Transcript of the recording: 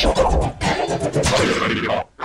林純一郎だ。